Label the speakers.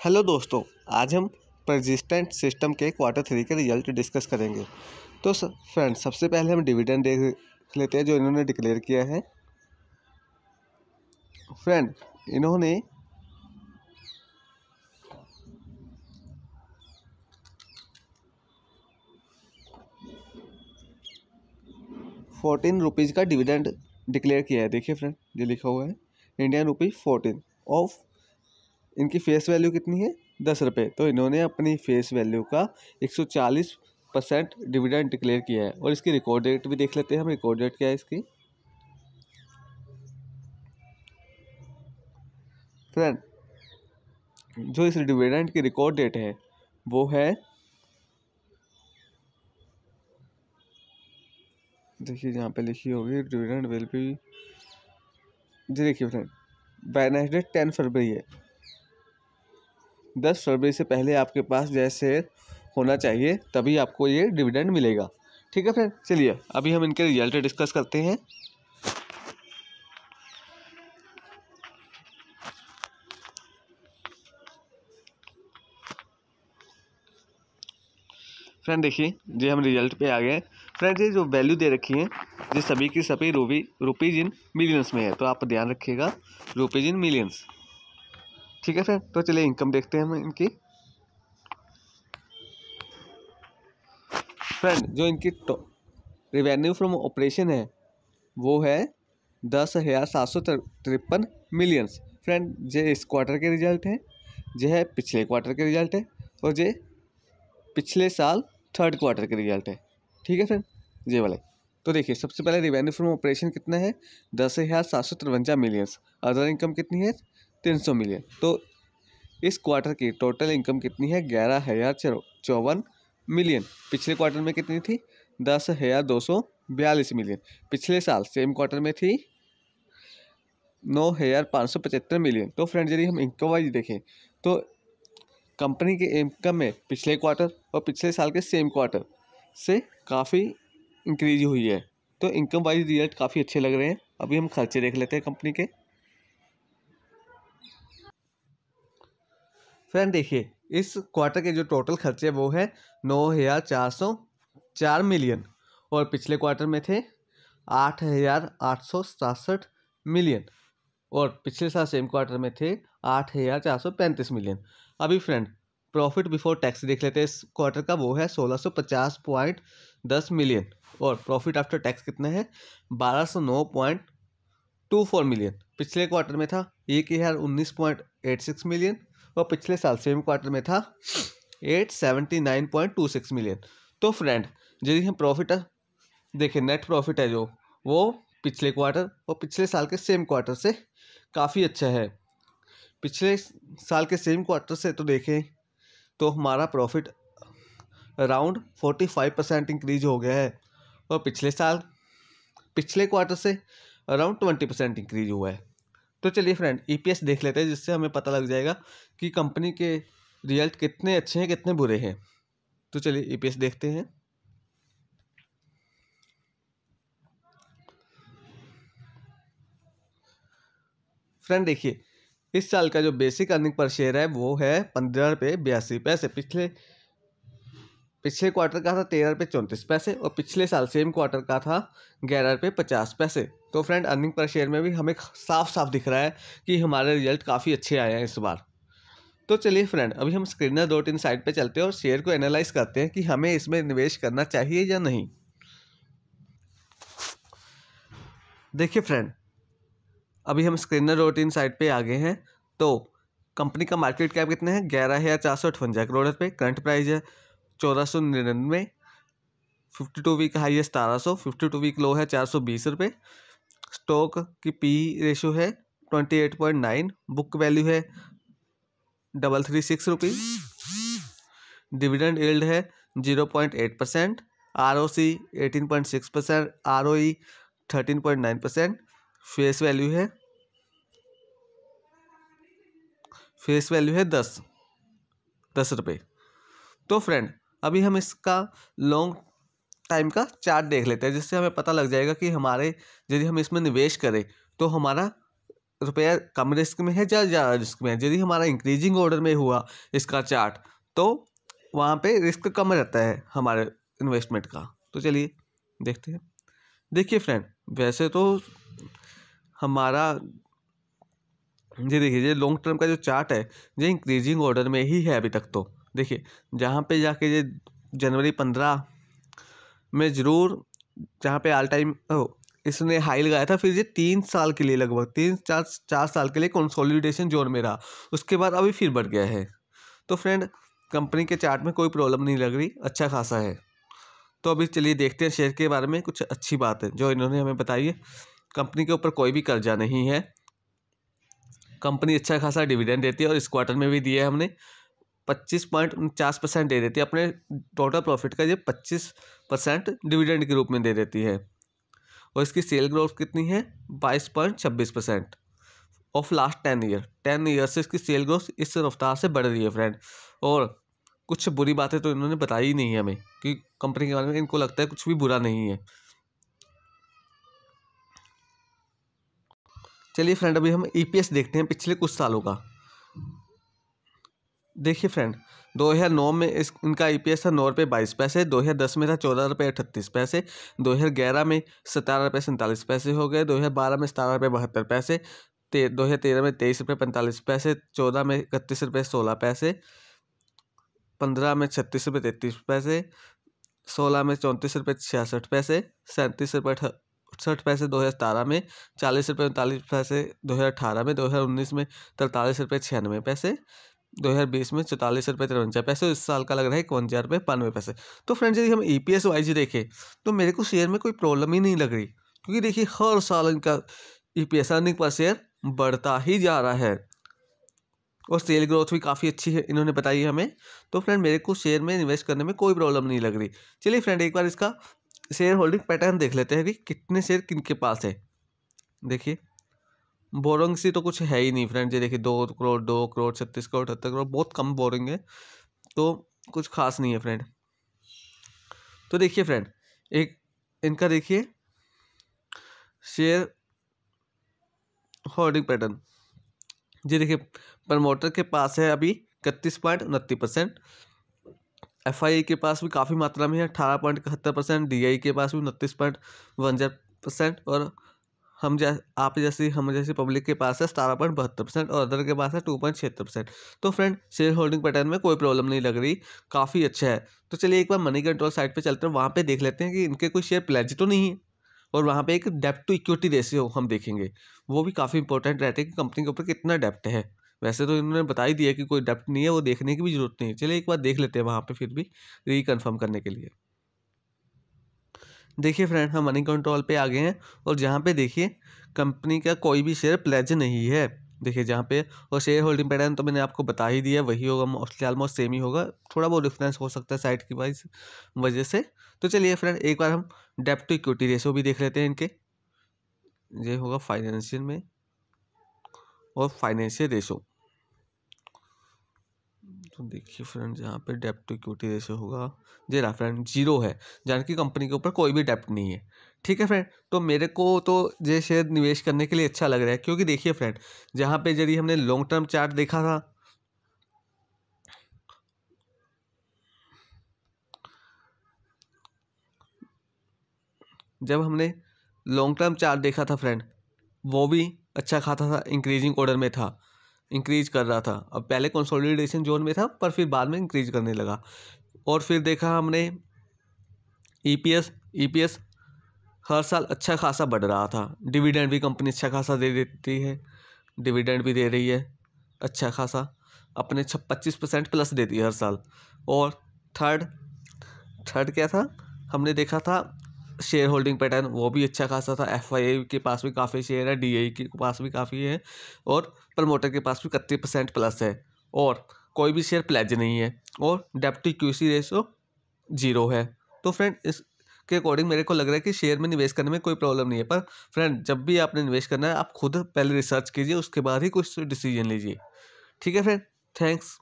Speaker 1: Hello दोस्तों, आज हम परसिस्टेंट सिस्टम के क्वार्टर थ्री के रिज़ल्ट डिस्कस करेंगे। तो फ्रेंड सबसे पहले हम डिविडेंड देख लेते हैं जो इन्होंने डिक्लेयर किया है। फ्रेंड इन्होंने फोर्टीन रुपीज़ का डिविडेंड डिक्लेयर किया है। देखिए फ्रेंड ये लिखा हुआ है। इंडियन रुपीज़ फोर्टीन ऑफ़ इनकी फेस वैल्यू कितनी है? दस रुपये तो इन्होंने अपनी फेस वैल्यू का एक सौ चालीस परसेंट डिविडेंड डिक्लेयर किया है। और इसकी रिकॉर्ड डेट भी देख लेते हैं हम। रिकॉर्ड डेट क्या है इसकी? फ्रेंड, जो इस डिविडेंड की रिकॉर्ड डेट है, वो है, देखिए यहाँ पे लिखी होगी, डिविडेंड विल बी, जी देखिए फ्रेंड, वेनेसडे टेन फरवरी है। दस फरवरी से पहले आपके पास जैसे होना चाहिए, तभी आपको ये डिविडेंड मिलेगा। ठीक है फ्रेंड चलिए, अभी हम इनके रिज़ल्ट डिस्कस करते हैं। फ्रेंड देखिए, जी हम रिज़ल्ट पे आ गए फ्रेंड ये जो वैल्यू दे रखी है, ये सभी की सभी रूबी रुपीज़ इन मिलियंस में है तो आप ध्यान रखिएगा रुपीज़ इन मिलियंस ठीक है फ्रेंड तो चलिए इनकम देखते हैं हम इनकी। फ्रेंड जो इनकी रिवेन्यू फ्रॉम ऑपरेशन है, वो है दस हज़ार सात सौ तिरपन मिलियंस फ्रेंड जे इस क्वार्टर के रिज़ल्ट हैं, जो है पिछले क्वार्टर के रिज़ल्ट है, और जे पिछले साल थर्ड क्वार्टर के रिज़ल्ट है। ठीक है फ्रेंड ये वाले। तो देखिए, सबसे पहले रिवेन्यू फ्रॉम ऑपरेशन कितना है? दस हज़ार सात सौ तिरवंजा मिलियंस अदर इनकम कितनी है? तीन सौ मिलियन। तो इस क्वार्टर की टोटल इनकम कितनी है? ग्यारह हज़ार चौवन मिलियन। पिछले क्वार्टर में कितनी थी? दस हज़ार दो सौ बयालीस मिलियन। पिछले साल सेम क्वार्टर में थी नौ हज़ार पाँच सौ पचहत्तर मिलियन। तो फ्रेंड यदि हम इनकम वाइज देखें तो कंपनी के इनकम में पिछले क्वार्टर और पिछले साल के सेम क्वार्टर से काफ़ी इंक्रीज हुई है। तो इनकम वाइज रिज़ल्ट काफ़ी अच्छे लग रहे हैं। अभी हम खर्चे देख लेते हैं कंपनी के। फ्रेंड देखिए, इस क्वार्टर के जो टोटल खर्चे वो है नौ हज़ार चार सौ चार मिलियन और पिछले क्वार्टर में थे आठ हज़ार आठ सौ सतासठ मिलियन और पिछले साल सेम क्वार्टर में थे आठ हज़ार चार सौ पैंतीस मिलियन अभी फ्रेंड प्रॉफिट बिफोर टैक्स देख लेते हैं, इस क्वार्टर का वो है सोलह सौ पचास पॉइंट दस मिलियन और प्रॉफिट आफ्टर टैक्स कितना है? बारह सौ नौ पॉइंट टू फोर मिलियन पिछले क्वार्टर में था एक हज़ार उन्नीस पॉइंट एट सिक्स मिलियन और पिछले साल सेम क्वार्टर में था। Eight seventy nine point two six million. तो फ्रेंड यदि हम प्रॉफिट देखें नेट प्रॉफिट है जो, वो पिछले क्वार्टर और पिछले साल के सेम क्वार्टर से काफ़ी अच्छा है। पिछले साल के सेम क्वार्टर से तो देखें तो हमारा profit around forty five percent increase हो गया है और पिछले साल, पिछले क्वार्टर से अराउंड ट्वेंटी परसेंट इंक्रीज हुआ है। तो चलिए फ्रेंड ईपीएस देख लेते हैं, जिससे हमें पता लग जाएगा कि कंपनी के रिज़ल्ट कितने अच्छे हैं, कितने बुरे हैं। तो चलिए ईपीएस देखते हैं। फ्रेंड देखिए, इस साल का जो बेसिक अर्निंग पर शेयर है, वो है पंद्रह रुपये बयासी पैसे। पिछले पिछले क्वार्टर का था तेरह रुपये चौंतीस पैसे और पिछले साल सेम क्वार्टर का था ग्यारह रुपये पचास पैसे। तो फ्रेंड, अर्निंग पर शेयर में भी हमें साफ़ साफ़ दिख रहा है कि हमारे रिज़ल्ट काफ़ी अच्छे आए हैं इस बार। तो चलिए फ्रेंड, अभी हम स्क्रीनर दो तीन साइड पर चलते हैं और शेयर को एनालाइज करते हैं कि हमें इसमें निवेश करना चाहिए या नहीं। देखिए फ्रेंड, अभी हम स्क्रीनर दो तीन साइड पे आ गए हैं। तो कंपनी का मार्केट कैप कितना है? ग्यारह हज़ार चार सौ अठवंजा करोड़ रुपये। करंट प्राइस है चौदह सौ निन्यानवे फिफ्टी टू वीक हाई है सतारह सौ फिफ्टी टू वीक लो है चार सौ बीस रुपये स्टॉक की पी रेशो है twenty eight point nine book value है double three six rupees dividend yield है zero point eight percent R O C eighteen point six percent R O E thirteen point nine percent face value है face value है दस दस रुपये तो friend अभी हम इसका लॉन्ग टाइम का चार्ट देख लेते हैं, जिससे हमें पता लग जाएगा कि हमारे, यदि हम इसमें निवेश करें तो हमारा रुपया कम रिस्क में है या ज़्यादा रिस्क में है। यदि हमारा इंक्रीजिंग ऑर्डर में हुआ इसका चार्ट तो वहाँ पे रिस्क कम रहता है हमारे इन्वेस्टमेंट का। तो चलिए, देखते हैं। देखिए फ्रेंड वैसे तो हमारा जी देखिए, ये लॉन्ग टर्म का जो चार्ट है, ये इंक्रीजिंग ऑर्डर में ही है अभी तक तो। देखिए, जहाँ पे जाके ये जनवरी पंद्रह में ज़रूर जहाँ पे ऑल टाइम इसने हाई लगाया था, फिर ये तीन साल के लिए लगभग, तीन चार चार साल के लिए कंसोलिडेशन जोन में रहा। उसके बाद अभी फिर बढ़ गया है। तो फ्रेंड कंपनी के चार्ट में कोई प्रॉब्लम नहीं लग रही अच्छा खासा है। तो अभी चलिए देखते हैं शेयर के बारे में, कुछ अच्छी बात है, जो इन्होंने हमें बताई है। कंपनी के ऊपर कोई भी कर्जा नहीं है। कंपनी अच्छा खासा डिविडेंड देती है और इस क्वार्टर में भी दिया है हमने। पच्चीस पॉइंट उनचास परसेंट दे देती है। अपने टोटल प्रॉफिट का ये पच्चीस परसेंट डिविडेंड के रूप में दे देती है। और इसकी सेल ग्रोथ कितनी है? बाईस पॉइंट छब्बीस percent. Of last ten year ten year से इसकी सेल ग्रोथ इस रफ्तार से बढ़ रही है फ्रेंड और कुछ बुरी बातें तो इन्होंने बताई ही नहीं है हमें, कि कंपनी के बारे में इनको लगता है कुछ भी बुरा नहीं है। चलिए फ्रेंड अभी हम ईपीएस देखते हैं पिछले कुछ सालों का। देखिए फ्रेंड 2009 में इस, इनका ई था नौ रुपये बाईस पैसे 2010 में था चौदह रुपये अठतीस पैसे 2011 में सतारह रुपये सैंतालीस पैसे हो गए 2012 में सतारह रुपये बहत्तर पैसे, ते, दो हज़ार तेरह में तेईस रुपये पैंतालीस पैसे, चौदह में इकतीस रुपये सोलह पैसे, पंद्रह में छत्तीस रुपये तैंतीस पैसे, सोलह में चौंतीस रुपये छियासठ पैसे, सैंतीस रुपये अड़सठ पैसे दो हज़ार सतारह में, चालीस रुपये उनतालीस पैसे दो हज़ार अठारह में, दो हज़ार उन्नीस में तरतालीस रुपये छियानवे पैसे दो हज़ार बीस में चौतालीस रुपये तिरवंजा पैसे इस साल का लग रहा है इक्वंजा रुपये बानवे पैसे। तो फ्रेंड्स यदि हम ई पी एस वाइज देखें तो मेरे को शेयर में कोई प्रॉब्लम ही नहीं लग रही, क्योंकि देखिए, हर साल इनका E P S earning per share बढ़ता ही जा रहा है, और सेल ग्रोथ भी काफ़ी अच्छी है, इन्होंने बताई है हमें। तो फ्रेंड मेरे को शेयर में इन्वेस्ट करने में कोई प्रॉब्लम नहीं लग रही। चलिए फ्रेंड एक बार इसका शेयर होल्डिंग पैटर्न देख लेते हैं कि कितने शेयर किन के पास है। देखिए। बोरिंग सी तो कुछ है ही नहीं फ्रेंड जी देखिए, दो करोड़ दो करोड़ छत्तीस करोड़ अठहत्तर करोड़ बहुत कम बोरिंग है। तो कुछ खास नहीं है फ्रेंड तो देखिए फ्रेंड एक, इनका देखिए शेयर होल्डिंग पैटर्न जी देखिए प्रमोटर के पास है अभी इकतीस पॉइंट उनतीस परसेंट। एफ़ आई के पास भी काफ़ी मात्रा में है, अठारह पॉइंट इकहत्तर परसेंट। डी आई के पास भी उनतीस पॉइंट वन परसेंट और हम जैसे आप जैसे, हम जैसे पब्लिक के पास है, सतारह पॉइंट बहत्तर परसेंट और अदर के पास है टू पॉइंट छिहत्तर परसेंट तो फ्रेंड शेयर होल्डिंग पैटर्न में कोई प्रॉब्लम नहीं लग रही, काफ़ी अच्छा है. तो चलिए एक बार मनी कंट्रोल साइट पे चलते हैं, वहाँ पे देख लेते हैं कि इनके कोई शेयर प्लेज तो नहीं है और वहाँ पे एक डेप्ट टू इक्विटी रेशियो हम देखेंगे. वो भी काफ़ी इंपॉर्टेंट रहता है कि कंपनी के ऊपर कितना डेप्ट है. वैसे तो इन्होंने बता ही दिया कि कोई डेप्ट नहीं है, वो देखने की भी ज़रूरत नहीं है. चलिए एक बार देख लेते हैं वहाँ पे फिर भी रिकन्फर्म करने के लिए. देखिए फ्रेंड हम मनी कंट्रोल पे आ गए हैं और जहाँ पे देखिए कंपनी का कोई भी शेयर प्लेज नहीं है। देखिए जहाँ पे, और शेयर होल्डिंग पैटर्न तो मैंने आपको बता ही दिया, वही होगा मोस्टली ऑलमोस्ट सेम ही होगा। थोड़ा बहुत डिफरेंस हो सकता है साइड की वाइज वजह से। तो चलिए फ्रेंड एक बार हम डेप्ट टू इक्विटी रेशो भी देख लेते हैं इनके। ये होगा फाइनेंशियल में और फाइनेंशियल रेशो तो देखिए फ्रेंड यहाँ पे डेप्ट टू इक्विटी रेशो होगा, जी रहा फ्रेंड ज़ीरो है जान की कंपनी के ऊपर कोई भी डेप्ट नहीं है। ठीक है फ्रेंड तो मेरे को तो ये शेयर निवेश करने के लिए अच्छा लग रहा है, क्योंकि देखिए फ्रेंड जहाँ पे यदि हमने लॉन्ग टर्म चार्ट देखा था, जब हमने लॉन्ग टर्म चार्ट देखा था फ्रेंड वो भी अच्छा खाता था इंक्रीजिंग ऑर्डर में था। इंक्रीज कर रहा था। अब पहले कंसोलिडेशन जोन में था, पर फिर बाद में इंक्रीज करने लगा। और फिर देखा हमने ईपीएस ईपीएस हर साल अच्छा खासा बढ़ रहा था। डिविडेंड भी कंपनी अच्छा खासा दे देती है। डिविडेंड भी दे रही है अच्छा खासा। अपने पच्चीस परसेंट प्लस देती है हर साल। और थर्ड थर्ड क्या था? हमने देखा था शेयर होल्डिंग पैटर्न वो भी अच्छा खासा था। एफ़ के पास भी काफ़ी शेयर है डी के पास भी काफ़ी है और प्रमोटर के पास भी इकतीस परसेंट प्लस है और कोई भी शेयर प्लेज नहीं है और डेप्टी क्यूसी रेशो ज़ीरो है। तो फ्रेंड इस के अकॉर्डिंग मेरे को लग रहा है कि शेयर में निवेश करने में कोई प्रॉब्लम नहीं है, पर फ्रेंड जब भी आपने निवेश करना है, आप खुद पहले रिसर्च कीजिए, उसके बाद ही कुछ डिसीज़न लीजिए। ठीक है फ्रेंड थैंक्स